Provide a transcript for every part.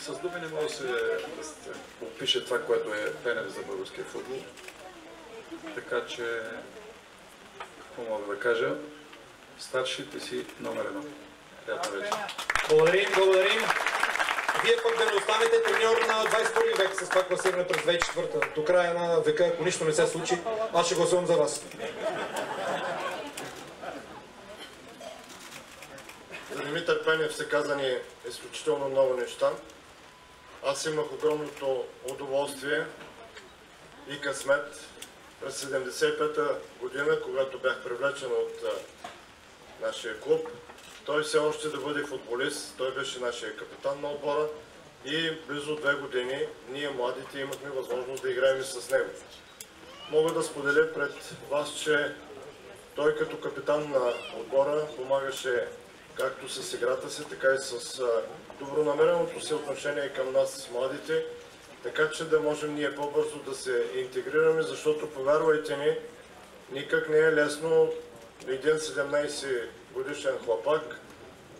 с думи не може да се, да се опише това, което е Пенев за българския футбол. Така че, какво мога да кажа? Старшите си номер едно. Приятна вечер. Благодарим, благодарим. Вие пък да не останете треньор на 21 век с това класиране през 2004 До края на века, ако нищо не се случи, аз ще гласувам за вас. За Димитър Пенев са казани изключително много неща. Аз имах огромното удоволствие и късмет през 75-та година, когато бях привлечен от нашия клуб. Той все още да бъде футболист, той беше нашия капитан на отбора и близо две години ние младите имахме възможност да играем и с него. Мога да споделя пред вас, че той като капитан на отбора помагаше както с играта си, така и с добронамереното си отношение към нас, младите, така че да можем ние по-бързо да се интегрираме, защото повярвайте ни, никак не е лесно един 17 годишен хлапак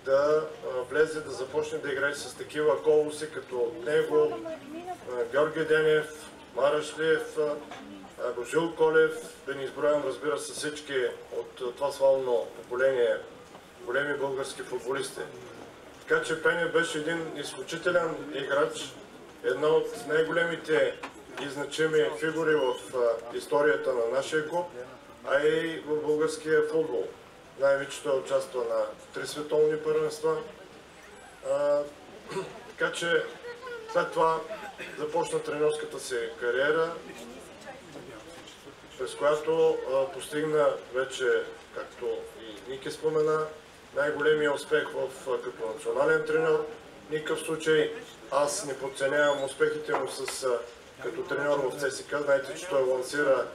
да влезе, да започне да играе с такива колоси, като него, Георги Денев, Марашлиев, Божил Колев, да ни изброявам, разбира се, всички от това славно поколение големи български футболисти. Така че Пене беше един изключителен играч, една от най-големите и значими фигури в историята на нашия клуб, а и в българския футбол. Най-вече той участва на три световни първенства. така че след това започна тренерската си кариера, през която постигна вече, както и Ники спомена, най-големия успех в, като национален тренер. Никакъв случай аз не подценявам успехите му с, като тренер в ЦСК. Знаете, че той лансира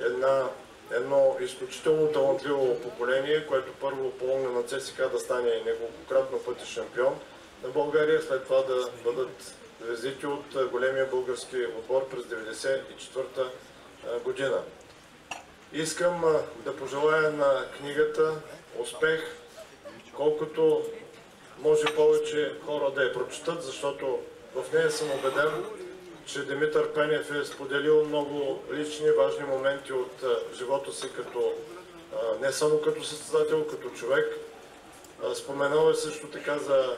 една, едно изключително талантливо поколение, което първо помогна на ЦСК да стане неколкократно пъти шампион на България, след това да бъдат звездите от големия български отбор през 1994 година. Искам да пожелая на книгата успех, колкото може повече хора да я прочитат, защото в нея съм убеден, че Димитър Пенев е споделил много лични важни моменти от живота си, като, не само като състезател, като човек. Споменал е също така за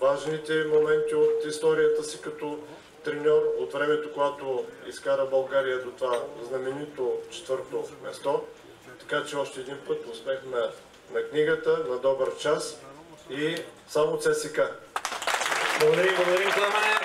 важните моменти от историята си като треньор от времето, когато изкара България до това знаменито четвърто место. Така че още един път успех на, на книгата, на добър час и само ЦСК. Благодарим, благодарим, Пламене.